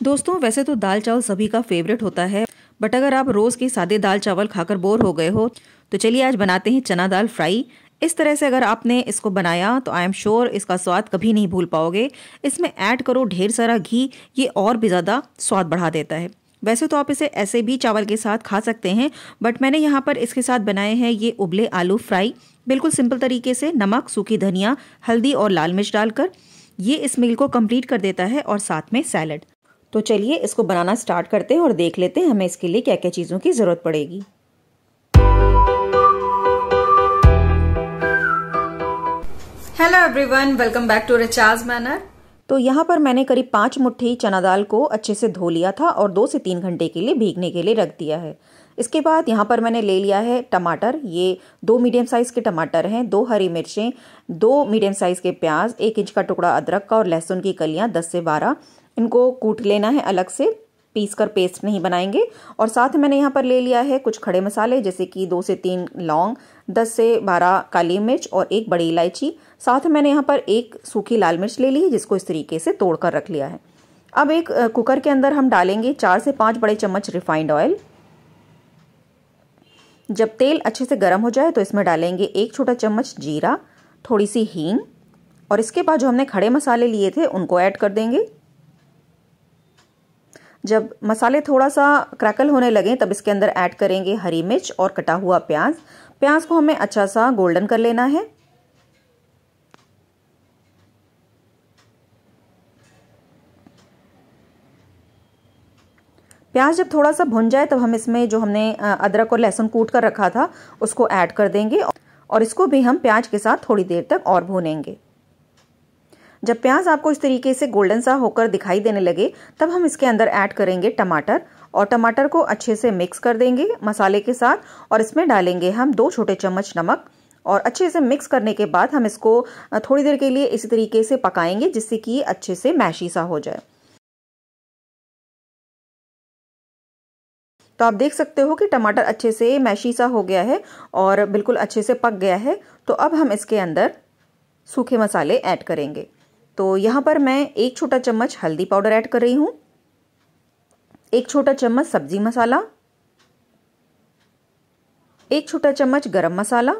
दोस्तों, वैसे तो दाल चावल सभी का फेवरेट होता है बट अगर आप रोज़ के सादे दाल चावल खाकर बोर हो गए हो तो चलिए आज बनाते हैं चना दाल फ्राई इस तरह से अगर आपने इसको बनाया तो आई एम श्योर इसका स्वाद कभी नहीं भूल पाओगे। इसमें ऐड करो ढेर सारा घी, ये और भी ज़्यादा स्वाद बढ़ा देता है। वैसे तो आप इसे ऐसे भी चावल के साथ खा सकते हैं बट मैंने यहाँ पर इसके साथ बनाए हैं ये उबले आलू फ्राई बिल्कुल सिंपल तरीके से नमक, सूखी धनिया, हल्दी और लाल मिर्च डालकर ये इस मील को कंप्लीट कर देता है और साथ में सैलड तो चलिए इसको बनाना स्टार्ट करते हैं और देख लेते हैं हमें इसके लिए क्या क्या चीज़ों की ज़रूरत पड़ेगी। Hello everyone welcome back to recharge manner तो यहाँ पर मैंने करीब पाँच मुट्ठी चना दाल को अच्छे से धो लिया था और दो से तीन घंटे के लिए भीगने के लिए रख दिया है। इसके बाद यहाँ पर मैंने ले लिया है टमाटर। ये दो मीडियम साइज़ के टमाटर हैं दो हरी मिर्चें दो मीडियम साइज़ के प्याज एक इंच का टुकड़ा अदरक का और लहसुन की कलियाँ दस से बारह। इनको कूट लेना है अलग से, पीस कर पेस्ट नहीं बनाएँगे। और साथ मैंने यहाँ पर ले लिया है कुछ खड़े मसाले, जैसे कि दो से तीन लौंग, दस से बारह काली मिर्च और एक बड़ी इलायची। साथ मैंने यहाँ पर एक सूखी लाल मिर्च ले ली है, जिसको इस तरीके से तोड़ कर रख लिया है। अब एक कुकर के अंदर हम डालेंगे चार से पाँच बड़े चम्मच रिफाइंड ऑयल जब तेल अच्छे से गर्म हो जाए तो इसमें डालेंगे एक छोटा चम्मच जीरा, थोड़ी सी हींग। और इसके बाद जो हमने खड़े मसाले लिए थे, उनको ऐड कर देंगे। जब मसाले थोड़ा सा क्रैकल होने लगे, तब इसके अंदर ऐड करेंगे हरी मिर्च और कटा हुआ प्याज। प्याज को हमें अच्छा सा गोल्डन कर लेना है। प्याज जब थोड़ा सा भुन जाए, तब हम इसमें जो हमने अदरक और लहसुन कूट कर रखा था, उसको ऐड कर देंगे और इसको भी हम प्याज के साथ थोड़ी देर तक और भूनेंगे। जब प्याज आपको इस तरीके से गोल्डन सा होकर दिखाई देने लगे, तब हम इसके अंदर ऐड करेंगे टमाटर और टमाटर को अच्छे से मिक्स कर देंगे मसाले के साथ और इसमें डालेंगे हम दो छोटे चम्मच नमक और अच्छे से मिक्स करने के बाद हम इसको थोड़ी देर के लिए इसी तरीके से पकाएँगे जिससे कि अच्छे से मैशी सा हो जाए। तो आप देख सकते हो कि टमाटर अच्छे से मैशी सा हो गया है और बिल्कुल अच्छे से पक गया है। तो अब हम इसके अंदर सूखे मसाले ऐड करेंगे। तो यहाँ पर मैं एक छोटा चम्मच हल्दी पाउडर ऐड कर रही हूँ, एक छोटा चम्मच सब्ज़ी मसाला, एक छोटा चम्मच गरम मसाला।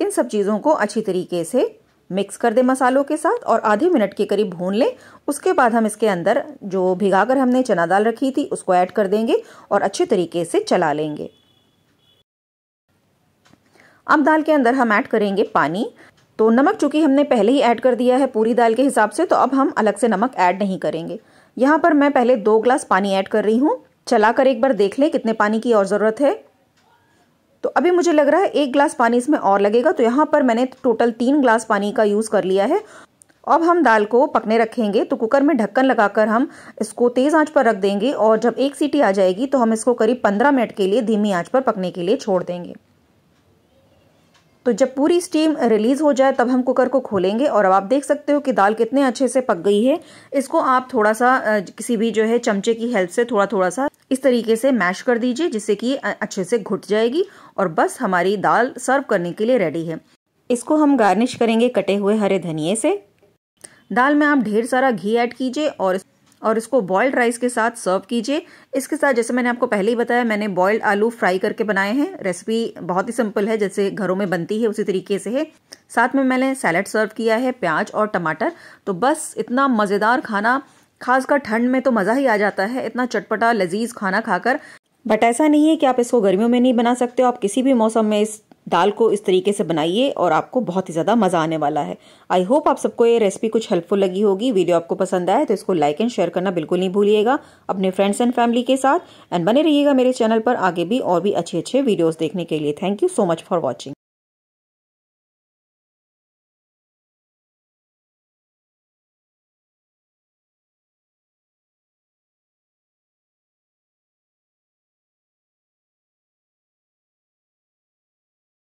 इन सब चीज़ों को अच्छी तरीके से मिक्स कर दे मसालों के साथ और आधे मिनट के करीब भून लें। उसके बाद हम इसके अंदर जो भिगाकर हमने चना दाल रखी थी, उसको ऐड कर देंगे और अच्छे तरीके से चला लेंगे। अब दाल के अंदर हम ऐड करेंगे पानी। तो नमक चूँकि हमने पहले ही ऐड कर दिया है पूरी दाल के हिसाब से तो अब हम अलग से नमक ऐड नहीं करेंगे। यहाँ पर मैं पहले दो ग्लास पानी ऐड कर रही हूँ। चलाकर एक बार देख लें कितने पानी की और ज़रूरत है। तो अभी मुझे लग रहा है एक ग्लास पानी इसमें और लगेगा तो यहाँ पर मैंने टोटल तीन ग्लास पानी का यूज़ कर लिया है। अब हम दाल को पकने रखेंगे तो कुकर में ढक्कन लगाकर हम इसको तेज़ आँच पर रख देंगे और जब एक सीटी आ जाएगी तो हम इसको करीब पंद्रह मिनट के लिए धीमी आँच पर पकने के लिए छोड़ देंगे। तो जब पूरी स्टीम रिलीज़ हो जाए, तब हम कुकर को खोलेंगे और अब आप देख सकते हो कि दाल कितने अच्छे से पक गई है। इसको आप थोड़ा सा किसी भी जो है चमचे की हेल्प से थोड़ा थोड़ा सा इस तरीके से मैश कर दीजिए, जिससे कि अच्छे से घुट जाएगी और बस हमारी दाल सर्व करने के लिए रेडी है। इसको हम गार्निश करेंगे कटे हुए हरे धनिए से। दाल में आप ढेर सारा घी ऐड कीजिए और और इसको बॉइल्ड राइस के साथ सर्व कीजिए। इसके साथ, जैसे मैंने आपको पहले ही बताया, मैंने बॉयल्ड आलू फ्राई करके बनाए हैं। रेसिपी बहुत ही सिंपल है, जैसे घरों में बनती है, उसी तरीके से है। साथ में मैंने सैलड सर्व किया है, प्याज और टमाटर। तो बस इतना मज़ेदार खाना, खासकर ठंड में तो मज़ा ही आ जाता है, इतना चटपटा, लजीज खाना खाकर। बट ऐसा नहीं है कि आप इसको गर्मियों में नहीं बना सकते हो, आप किसी भी मौसम में इस दाल को इस तरीके से बनाइए और आपको बहुत ही ज़्यादा मज़ा आने वाला है। आई होप आप सबको ये रेसिपी कुछ हेल्पफुल लगी होगी। वीडियो आपको पसंद आए तो इसको लाइक एंड शेयर करना बिल्कुल नहीं भूलिएगा। अपने फ्रेंड्स एंड फैमिली के साथ। एंड बने रहिएगा मेरे चैनल पर आगे भी और भी अच्छे अच्छे वीडियोज़ देखने के लिए। Thank you so much for watching